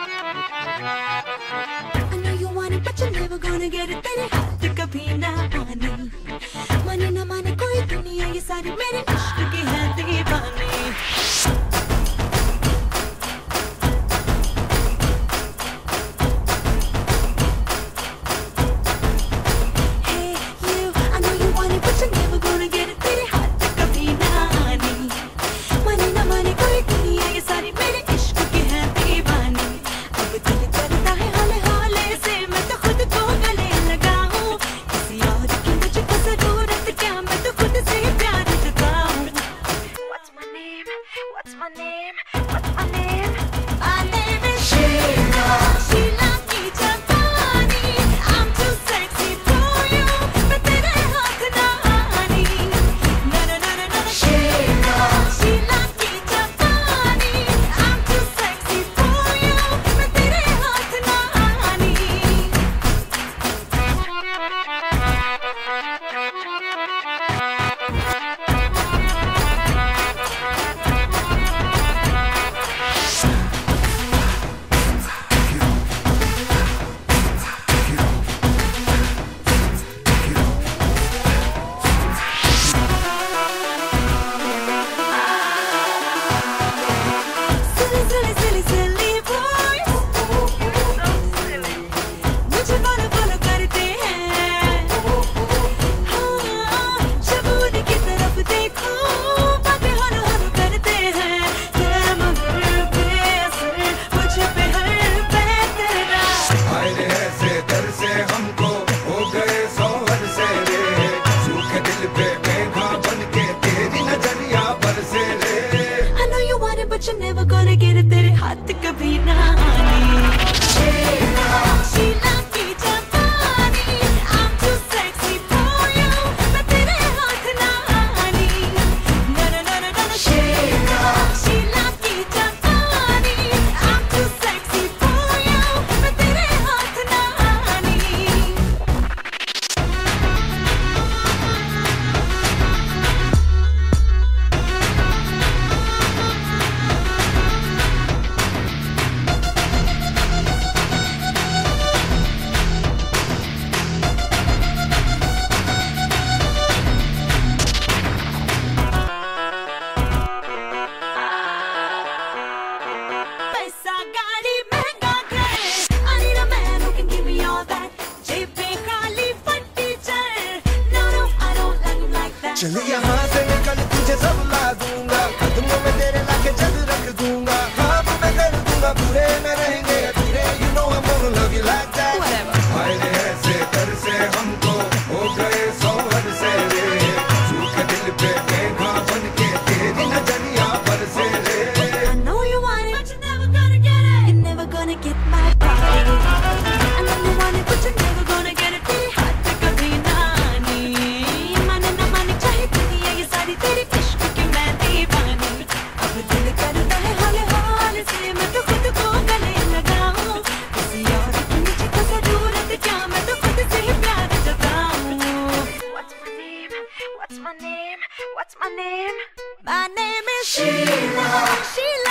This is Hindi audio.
I know you want it, but you're never gonna get it. तेरे हाथ कभी ना आने, माने ना माने कोई दुनिया ये सारी मेरे इश्क की है दीवानी. my name. चल यहाँ से निकल तुझे सब ला दूँगा। कदमों में तेरे लाके जल रख दूँगा। हाँ मैं कर दूँगा। बुरे में रहेंगे 是啦是啦